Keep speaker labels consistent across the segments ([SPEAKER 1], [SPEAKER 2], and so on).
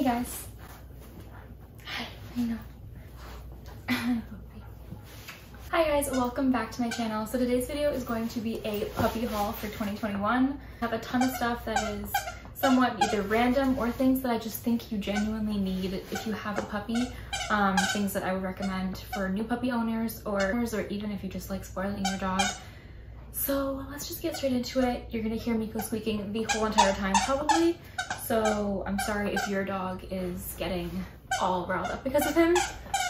[SPEAKER 1] Hey guys. Hi, I know. Hi guys, welcome back to my channel. So today's video is going to be a puppy haul for 2021. I have a ton of stuff that is somewhat either random or things that I just think you genuinely need if you have a puppy. Um, things that I would recommend for new puppy owners or, or even if you just like spoiling your dog. So let's just get straight into it. You're gonna hear Miko squeaking the whole entire time probably. So I'm sorry if your dog is getting all riled up because of him,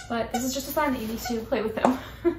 [SPEAKER 1] but this is just a sign that you need to play with him.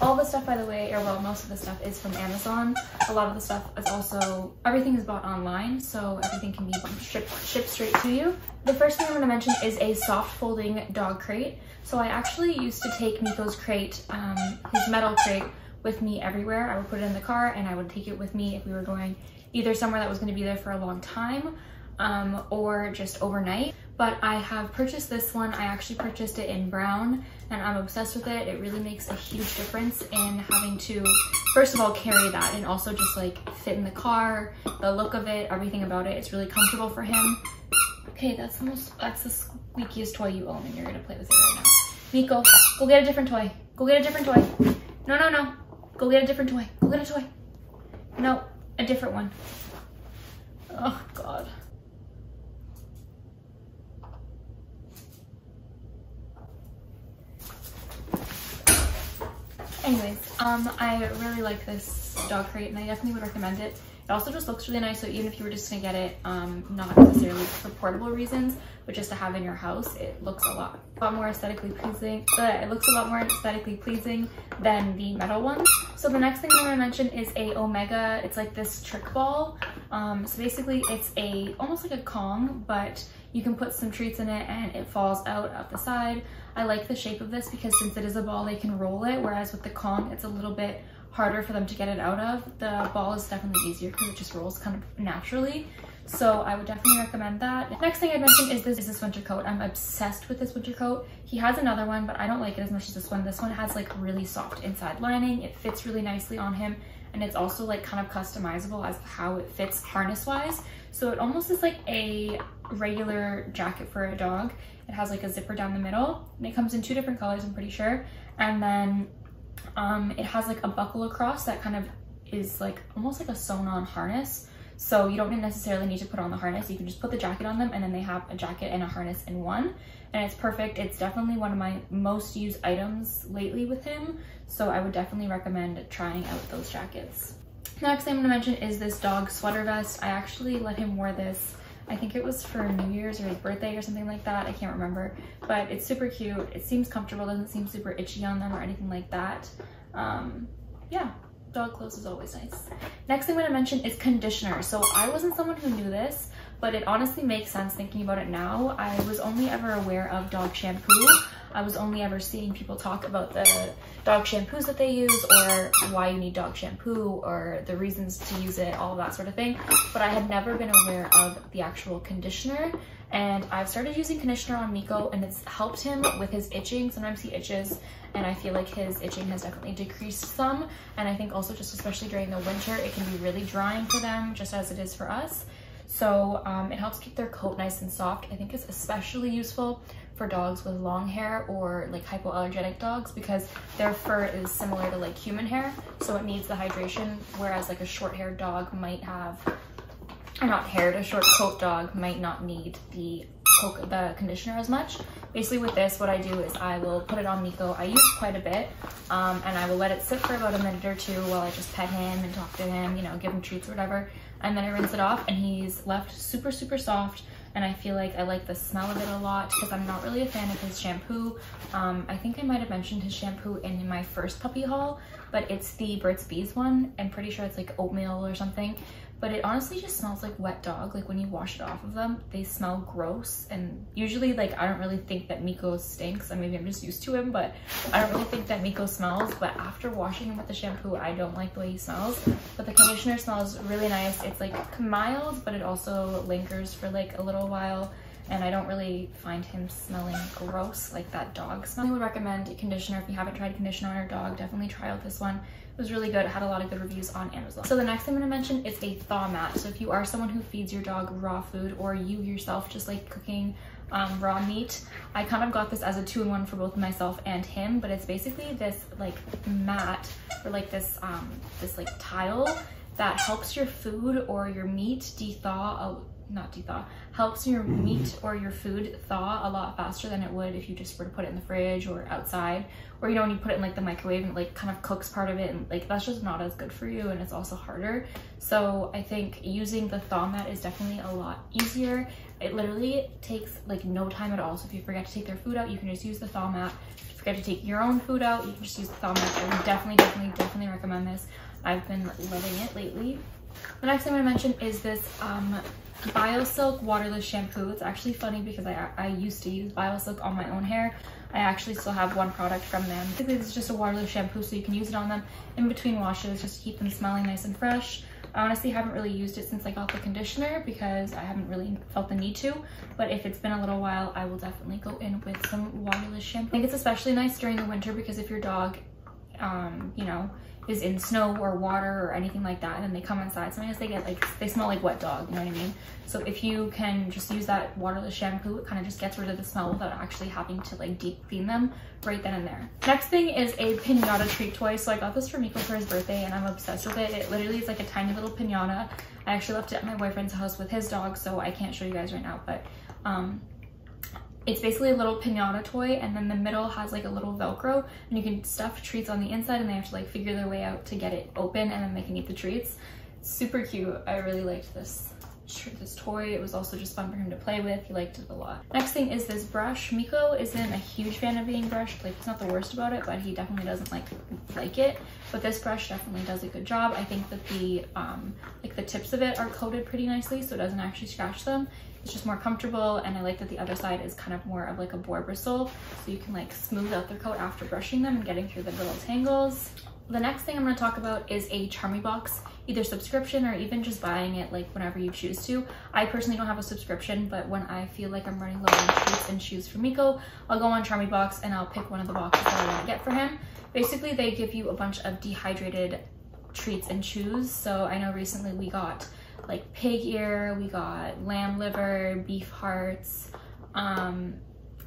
[SPEAKER 1] all the stuff, by the way, or well, most of the stuff is from Amazon. A lot of the stuff is also, everything is bought online, so everything can be shipped, shipped straight to you. The first thing I'm gonna mention is a soft folding dog crate. So I actually used to take Miko's crate, um, his metal crate, with me everywhere. I would put it in the car and I would take it with me if we were going either somewhere that was gonna be there for a long time um, or just overnight. But I have purchased this one. I actually purchased it in brown and I'm obsessed with it. It really makes a huge difference in having to, first of all, carry that and also just like fit in the car, the look of it, everything about it. It's really comfortable for him. Okay, that's the most, that's the squeakiest toy you own and you're gonna play with it right now. Miko, go get a different toy. Go get a different toy. No, no, no. Go get a different toy. Go get a toy. No, a different one. Oh, God. Anyways, um, I really like this dog crate and I definitely would recommend it. It also just looks really nice, so even if you were just gonna get it, um, not necessarily for portable reasons, but just to have in your house, it looks a lot, a lot more aesthetically pleasing. But it looks a lot more aesthetically pleasing than the metal ones. So the next thing I'm gonna mention is a Omega. It's like this trick ball. Um, so basically it's a, almost like a Kong, but you can put some treats in it and it falls out of the side. I like the shape of this because since it is a ball, they can roll it, whereas with the Kong, it's a little bit harder for them to get it out of. The ball is definitely easier because it just rolls kind of naturally. So I would definitely recommend that. Next thing I'd mention is this, is this winter coat. I'm obsessed with this winter coat. He has another one, but I don't like it as much as this one. This one has like really soft inside lining. It fits really nicely on him. And it's also like kind of customizable as how it fits harness wise. So it almost is like a regular jacket for a dog. It has like a zipper down the middle and it comes in two different colors, I'm pretty sure. And then um, it has like a buckle across that kind of is like almost like a sewn on harness. So you don't necessarily need to put on the harness. You can just put the jacket on them and then they have a jacket and a harness in one. And it's perfect. It's definitely one of my most used items lately with him. So I would definitely recommend trying out those jackets. Next thing I'm gonna mention is this dog sweater vest. I actually let him wear this I think it was for New Year's or his birthday or something like that. I can't remember, but it's super cute. It seems comfortable, doesn't seem super itchy on them or anything like that. Um, yeah, dog clothes is always nice. Next thing I'm gonna mention is conditioner. So I wasn't someone who knew this, but it honestly makes sense thinking about it now. I was only ever aware of dog shampoo. I was only ever seeing people talk about the dog shampoos that they use or why you need dog shampoo or the reasons to use it, all that sort of thing. But I had never been aware of the actual conditioner and I've started using conditioner on Miko and it's helped him with his itching. Sometimes he itches and I feel like his itching has definitely decreased some. And I think also just especially during the winter, it can be really drying for them just as it is for us. So um, it helps keep their coat nice and soft. I think it's especially useful for dogs with long hair or like hypoallergenic dogs because their fur is similar to like human hair. So it needs the hydration, whereas like a short haired dog might have, not haired, a short coat dog might not need the the conditioner as much. Basically with this, what I do is I will put it on Miko. I use quite a bit um, and I will let it sit for about a minute or two while I just pet him and talk to him, you know, give him treats or whatever and then I rinse it off and he's left super, super soft and I feel like I like the smell of it a lot because I'm not really a fan of his shampoo. Um, I think I might have mentioned his shampoo in my first puppy haul, but it's the Burt's Bees one. I'm pretty sure it's like oatmeal or something but it honestly just smells like wet dog. Like when you wash it off of them, they smell gross. And usually like, I don't really think that Miko stinks. I maybe I'm just used to him, but I don't really think that Miko smells. But after washing him with the shampoo, I don't like the way he smells. But the conditioner smells really nice. It's like mild, but it also lingers for like a little while and I don't really find him smelling gross like that dog smell. I would recommend conditioner if you haven't tried conditioner on your dog, definitely try out this one was really good. It had a lot of good reviews on Amazon. So the next thing I'm gonna mention is a thaw mat. So if you are someone who feeds your dog raw food or you yourself just like cooking um, raw meat. I kind of got this as a two-in-one for both myself and him, but it's basically this like mat or like this um, this like tile that helps your food or your meat de-thaw not de-thaw, helps your meat or your food thaw a lot faster than it would if you just were to put it in the fridge or outside. Or you know, when you put it in like the microwave and like kind of cooks part of it and like that's just not as good for you and it's also harder. So I think using the thaw mat is definitely a lot easier. It literally takes like no time at all. So if you forget to take their food out, you can just use the thaw mat. If you forget to take your own food out, you can just use the thaw mat. I would definitely, definitely, definitely recommend this. I've been loving it lately. The next thing I'm gonna mention is this um, Biosilk waterless shampoo. It's actually funny because I, I used to use Biosilk on my own hair. I actually still have one product from them. Basically, this is just a waterless shampoo so you can use it on them in between washes just to keep them smelling nice and fresh. I honestly haven't really used it since I got the conditioner because I haven't really felt the need to. But if it's been a little while, I will definitely go in with some waterless shampoo. I think it's especially nice during the winter because if your dog, um, you know, is in snow or water or anything like that and then they come inside. Sometimes they get like they smell like wet dog you know what i mean? So if you can just use that waterless shampoo it kind of just gets rid of the smell without actually having to like deep clean them right then and there. Next thing is a piñata treat toy. So i got this for miko for his birthday and i'm obsessed with it. It literally is like a tiny little piñata i actually left it at my boyfriend's house with his dog so i can't show you guys right now but um it's basically a little pinata toy and then the middle has like a little velcro and you can stuff treats on the inside and they have to like figure their way out to get it open and then they can eat the treats. Super cute. I really liked this this toy. It was also just fun for him to play with. He liked it a lot. Next thing is this brush. Miko isn't a huge fan of being brushed. Like it's not the worst about it but he definitely doesn't like like it. But this brush definitely does a good job. I think that the um like the tips of it are coated pretty nicely so it doesn't actually scratch them it's just more comfortable and I like that the other side is kind of more of like a boar bristle so you can like smooth out the coat after brushing them and getting through the little tangles. The next thing I'm going to talk about is a Charmy box, either subscription or even just buying it like whenever you choose to. I personally don't have a subscription, but when I feel like I'm running low on treats and shoes for Miko, I'll go on Charmy box and I'll pick one of the boxes that I want to get for him. Basically, they give you a bunch of dehydrated treats and chews. So I know recently we got like pig ear, we got lamb liver, beef hearts. Um,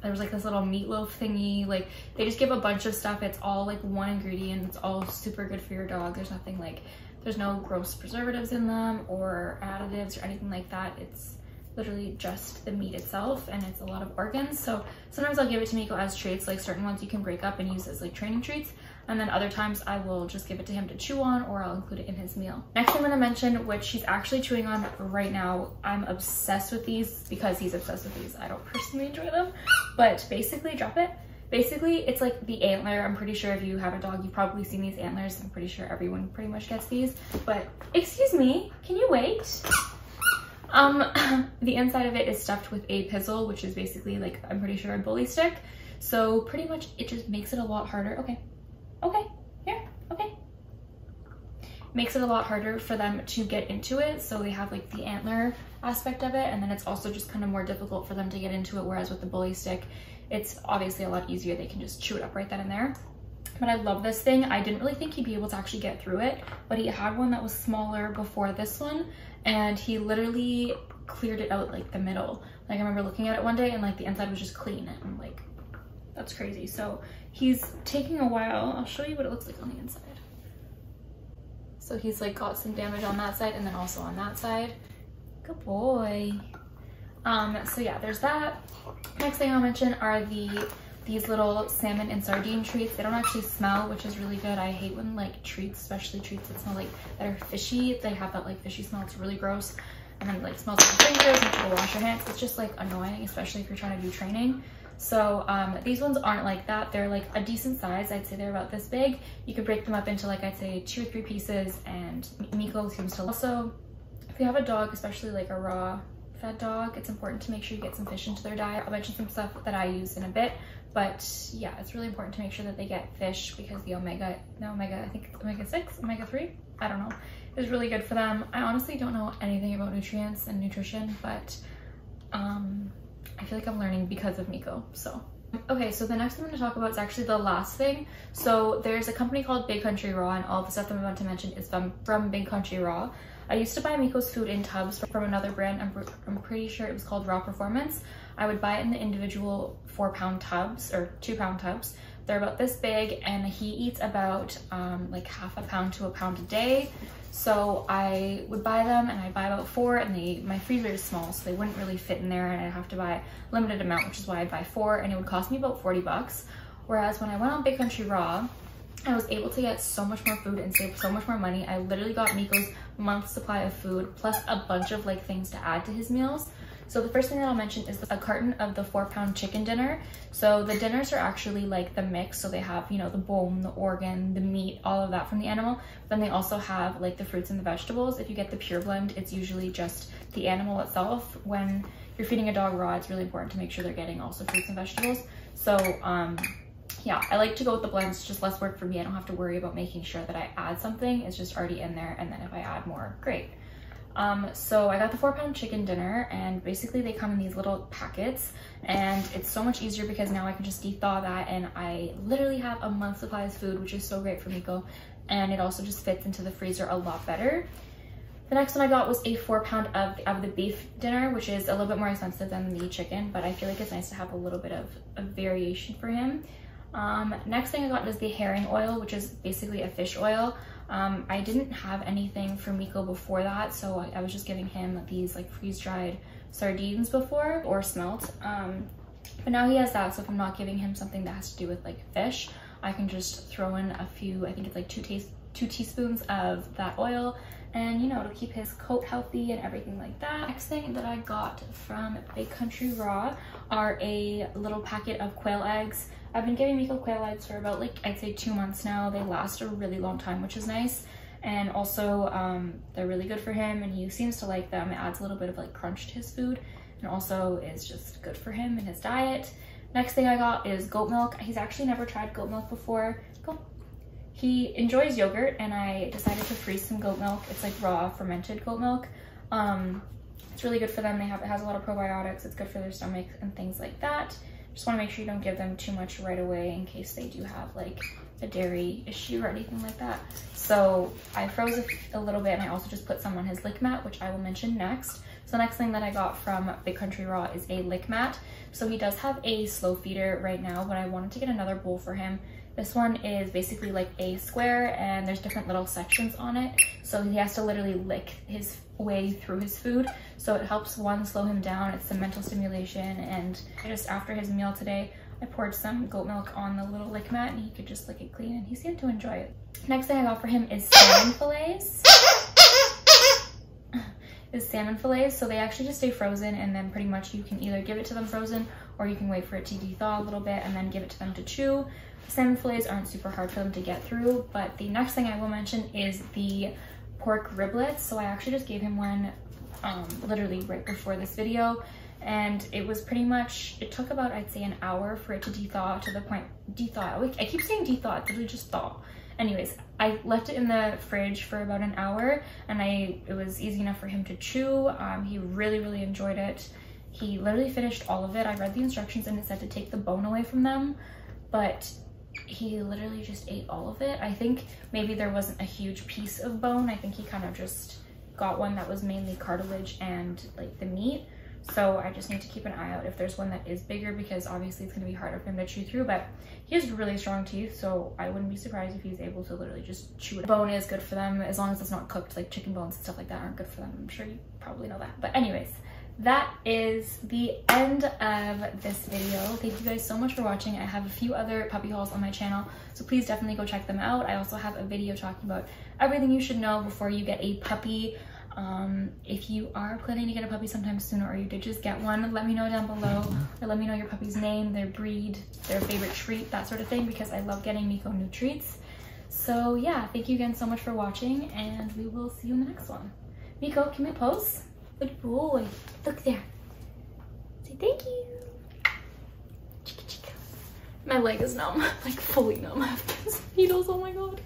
[SPEAKER 1] there was like this little meatloaf thingy. Like they just give a bunch of stuff. It's all like one ingredient. It's all super good for your dog. There's nothing like, there's no gross preservatives in them or additives or anything like that. It's literally just the meat itself and it's a lot of organs. So sometimes I'll give it to Miko as treats, like certain ones you can break up and use as like training treats. And then other times I will just give it to him to chew on or I'll include it in his meal. Next I'm gonna mention, which he's actually chewing on right now. I'm obsessed with these because he's obsessed with these. I don't personally enjoy them, but basically, drop it. Basically, it's like the antler. I'm pretty sure if you have a dog, you've probably seen these antlers. I'm pretty sure everyone pretty much gets these, but excuse me, can you wait? Um, the inside of it is stuffed with a pizzle, which is basically like, I'm pretty sure a bully stick. So pretty much it just makes it a lot harder. Okay, okay, here, okay. Makes it a lot harder for them to get into it. So they have like the antler aspect of it. And then it's also just kind of more difficult for them to get into it. Whereas with the bully stick, it's obviously a lot easier. They can just chew it up right then and there. But I love this thing. I didn't really think he'd be able to actually get through it, but he had one that was smaller before this one and he literally cleared it out like the middle. Like I remember looking at it one day and like the inside was just clean. And I'm like, that's crazy. So he's taking a while. I'll show you what it looks like on the inside. So he's like got some damage on that side and then also on that side. Good boy. Um, so yeah, there's that. Next thing I'll mention are the these little salmon and sardine treats. They don't actually smell, which is really good. I hate when like treats, especially treats that smell like that are fishy. They have that like fishy smell. It's really gross. And then like smells like your fingers and you have to wash your hands. It's just like annoying, especially if you're trying to do training. So um, these ones aren't like that. They're like a decent size. I'd say they're about this big. You could break them up into like I'd say two or three pieces and Miko seems to also, if you have a dog, especially like a raw fed dog, it's important to make sure you get some fish into their diet. I'll mention some stuff that I use in a bit, but yeah, it's really important to make sure that they get fish because the omega, no omega, I think omega 6, omega 3, I don't know, is really good for them. I honestly don't know anything about nutrients and nutrition, but um, I feel like I'm learning because of Miko, so Okay, so the next thing I'm going to talk about is actually the last thing. So there's a company called Big Country Raw and all the stuff that I'm about to mention is from, from Big Country Raw. I used to buy Miko's food in tubs from another brand. I'm, I'm pretty sure it was called Raw Performance. I would buy it in the individual four pound tubs or two pound tubs. They're about this big and he eats about um, like half a pound to a pound a day. So I would buy them and I'd buy about four and they, my freezer is small so they wouldn't really fit in there and I'd have to buy a limited amount which is why I'd buy four and it would cost me about 40 bucks. Whereas when I went on Big Country Raw, I was able to get so much more food and save so much more money. I literally got Miko's month supply of food plus a bunch of like things to add to his meals. So the first thing that I'll mention is a carton of the four pound chicken dinner. So the dinners are actually like the mix. So they have, you know, the bone, the organ, the meat, all of that from the animal. Then they also have like the fruits and the vegetables. If you get the pure blend, it's usually just the animal itself. When you're feeding a dog raw, it's really important to make sure they're getting also fruits and vegetables. So um, yeah, I like to go with the blends, just less work for me. I don't have to worry about making sure that I add something. It's just already in there. And then if I add more, great. Um, so I got the four pound chicken dinner and basically they come in these little packets and it's so much easier because now I can just de-thaw that and I literally have a month supply of food, which is so great for Miko. And it also just fits into the freezer a lot better. The next one I got was a four pound of, of the beef dinner, which is a little bit more expensive than the chicken, but I feel like it's nice to have a little bit of, of variation for him. Um, next thing I got was the herring oil, which is basically a fish oil. Um, I didn't have anything for Miko before that, so I, I was just giving him these like freeze-dried sardines before or smelt. Um, but now he has that, so if I'm not giving him something that has to do with like fish, I can just throw in a few, I think it's like two, taste, two teaspoons of that oil and you know, it'll keep his coat healthy and everything like that. Next thing that I got from Big Country Raw are a little packet of quail eggs. I've been giving Miko quail eggs for about like, I'd say two months now. They last a really long time, which is nice. And also um, they're really good for him and he seems to like them. It adds a little bit of like crunch to his food and also is just good for him in his diet. Next thing I got is goat milk. He's actually never tried goat milk before. He enjoys yogurt and I decided to freeze some goat milk. It's like raw fermented goat milk. Um, it's really good for them. They have It has a lot of probiotics. It's good for their stomach and things like that. Just want to make sure you don't give them too much right away in case they do have like a dairy issue or anything like that. So I froze a, a little bit and I also just put some on his lick mat, which I will mention next. So the next thing that I got from Big Country Raw is a lick mat. So he does have a slow feeder right now, but I wanted to get another bowl for him this one is basically like a square and there's different little sections on it. So he has to literally lick his way through his food. So it helps one, slow him down. It's the mental stimulation. And just after his meal today, I poured some goat milk on the little lick mat and he could just lick it clean and he seemed to enjoy it. Next thing I got for him is salmon fillets. Is salmon fillets. So they actually just stay frozen and then pretty much you can either give it to them frozen or you can wait for it to de-thaw a little bit and then give it to them to chew. Salmon fillets aren't super hard for them to get through, but the next thing I will mention is the pork riblets. So I actually just gave him one um, literally right before this video and it was pretty much, it took about, I'd say an hour for it to de-thaw to the point, de-thaw, I keep saying de-thaw, it literally just thaw. Anyways, I left it in the fridge for about an hour and I it was easy enough for him to chew. Um, he really, really enjoyed it. He literally finished all of it. I read the instructions and it said to take the bone away from them, but he literally just ate all of it. I think maybe there wasn't a huge piece of bone. I think he kind of just got one that was mainly cartilage and like the meat. So I just need to keep an eye out if there's one that is bigger because obviously it's gonna be harder for him to chew through, but he has really strong teeth, so I wouldn't be surprised if he's able to literally just chew it. Bone is good for them as long as it's not cooked, like chicken bones and stuff like that aren't good for them. I'm sure you probably know that. But anyways, that is the end of this video. Thank you guys so much for watching. I have a few other puppy hauls on my channel, so please definitely go check them out. I also have a video talking about everything you should know before you get a puppy. Um, if you are planning to get a puppy sometime soon or you did just get one, let me know down below or let me know your puppy's name, their breed, their favorite treat, that sort of thing because I love getting Miko new treats. So yeah, thank you again so much for watching and we will see you in the next one. Miko, can we pose? Good boy. Look there. Say thank you. My leg is numb, like fully numb after this needles. Oh my god.